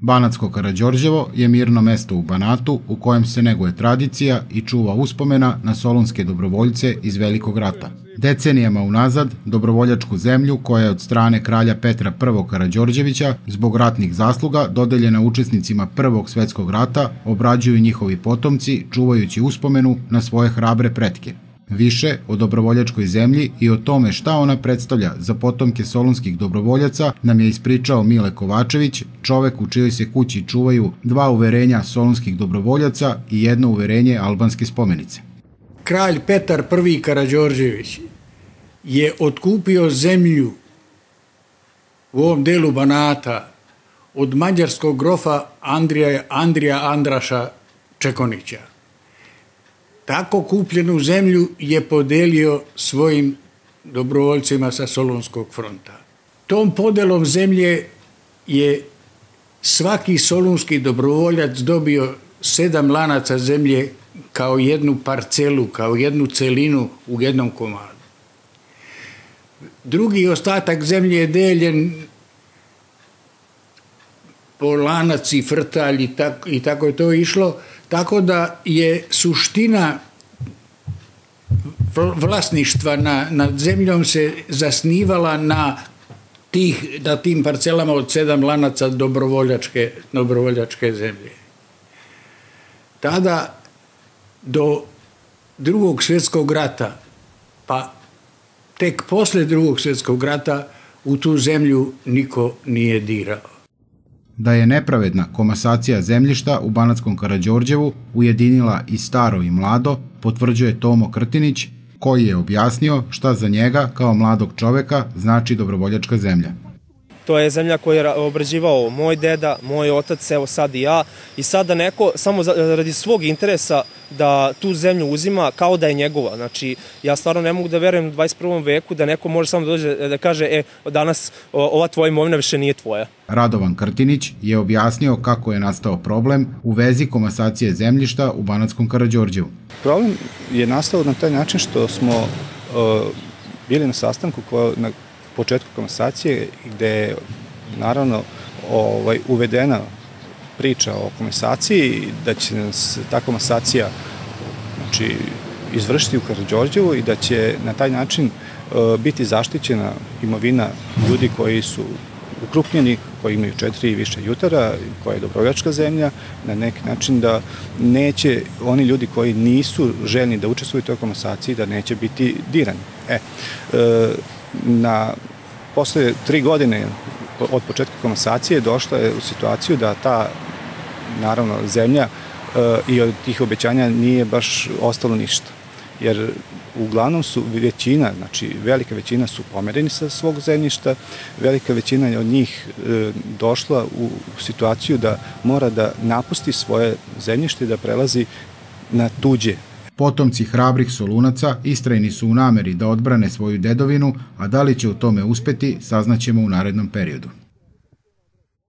Banatsko Karađorđevo je mirno mesto u Banatu u kojem se neguje tradicija i čuva uspomena na solunske dobrovoljce iz Velikog rata. Decenijama unazad, dobrovoljačku zemlju koja je od strane kralja Petra I. Karađorđevića zbog ratnih zasluga dodeljena učesnicima Prvog svetskog rata obrađuju njihovi potomci čuvajući uspomenu na svoje hrabre pretke. Više o dobrovoljačkoj zemlji i o tome šta ona predstavlja za potomke solunskih dobrovoljaca nam je ispričao Mile Kovačević, čovek u čijoj se kući čuvaju dva uverenja solunskih dobrovoljaca i jedno uverenje albanske spomenice. Kralj Petar I. Karađorđević je otkupio zemlju u ovom delu Banata od mađarskog grofa Andrija, Andrija Andraša Čekonića Tako kupljenu zemlju je podelio svojim dobrovoljcima sa Solunskog fronta. Tom podelom zemlje je svaki solunski dobrovoljac dobio sedam lanaca zemlje kao jednu parcelu, kao jednu celinu u jednom komadu. Drugi ostatak zemlje je deljen po lanac i frtalj i tako, i tako je to išlo, tako da je suština vlasništva na, nad zemljom se zasnivala na tih, na tim parcelama od sedam lanaca dobrovoljačke, dobrovoljačke zemlje. Tada do drugog svjetskog rata, pa tek posle drugog svjetskog rata u tu zemlju niko nije dirao da je nepravedna komasacija zemljišta u Banatskom Karađorđevu ujedinila i staro i mlado, potvrđuje Tomo Krtinić, koji je objasnio šta za njega kao mladog čoveka znači dobrovoljačka zemlja. To je zemlja koju je obrađivao moj deda, moj otac, evo sad i ja. I sada neko, samo radi svog interesa, da tu zemlju uzima kao da je njegova. Znači, ja stvarno ne mogu da verujem u 21. veku da neko može samo da dođe da kaže, e, danas ova tvoja imovina više nije tvoja. Radovan Krtinić je objasnio kako je nastao problem u vezi komasacije zemljišta u Banatskom Karadžorđevu. Problem je nastao na taj način što smo uh, bili na sastanku koja, na početku komasacije gde je naravno ovaj, uvedena priča o komasaciji, da će se ta komasacija znači, izvršiti u Karadžorđevu i da će na taj način uh, biti zaštićena imovina ljudi koji su ukrupnjeni, koji imaju četiri i više jutara, koja je dobrovoljačka zemlja, na neki način da neće oni ljudi koji nisu željni da učestvuju u toj komasaciji, da neće biti dirani. E, e na, posle tri godine od početka komasacije došla je u situaciju da ta, naravno, zemlja e, i od tih obećanja nije baš ostalo ništa. Jer uglavnom su većina, znači velika većina su pomereni sa svog zemljišta, velika većina od njih e, došla u situaciju da mora da napusti svoje zemljište i da prelazi na tuđe Potomci hrabrih solunaca istrajni su u nameri da odbrane svoju dedovinu, a da li će u tome uspeti saznaćemo u narednom periodu.